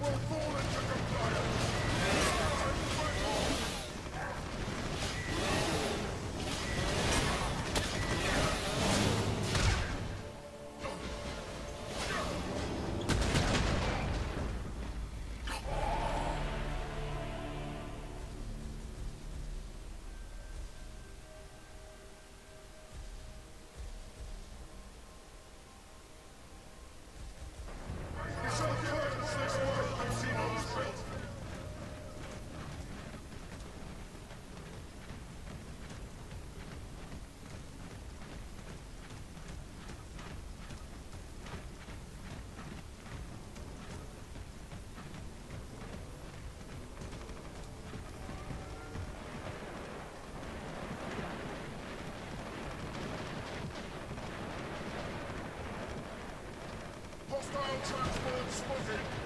will fall transport spotted.